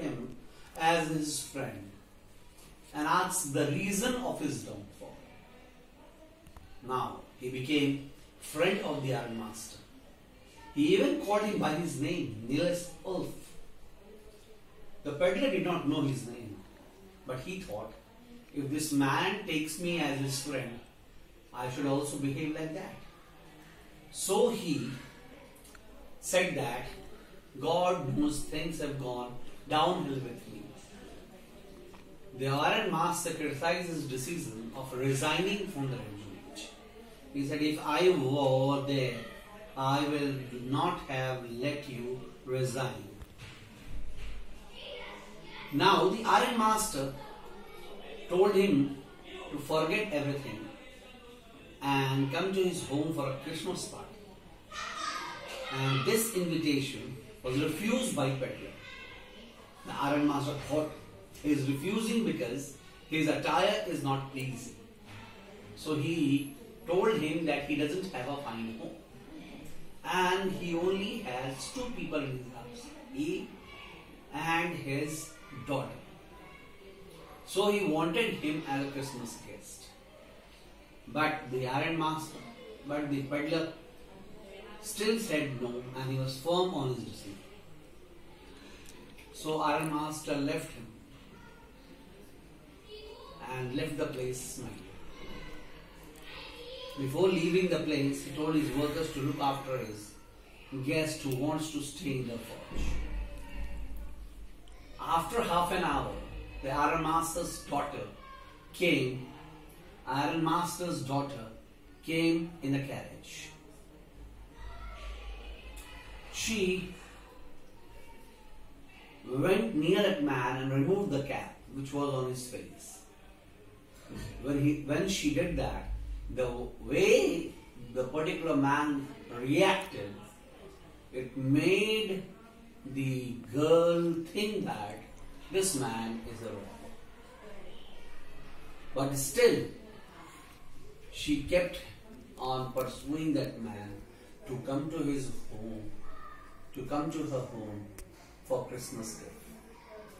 him as his friend and asked the reason of his downfall. Now he became friend of the Iron Master. He even called him by his name, Nils Olof. The peddler did not know his name, but he thought, if this man takes me as his friend, I should also behave like that. So he said that God knows things have gone downhill with me. The Iron Master criticized his decision of resigning from the regiment. He said, If I were there, I will not have let you resign. Now the Iron Master told him to forget everything and come to his home for a Christmas party. And this invitation was refused by Peddler. The Iron Master thought is refusing because his attire is not pleasing. So he told him that he doesn't have a fine home. And he only has two people in his house, he and his daughter. So he wanted him as a Christmas guest. But the Iron Master, but the peddler still said no and he was firm on his decision. So Iron Master left him and left the place smiling. Before leaving the place, he told his workers to look after his guest who wants to stay in the forge. After half an hour, the Iron Master's daughter came. Iron Master's daughter came in a carriage. She went near that man and removed the cap which was on his face. When, he, when she did that, the way the particular man reacted, it made the girl think that this man is a robber. But still, she kept on pursuing that man to come to his home, to come to her home for Christmas gift.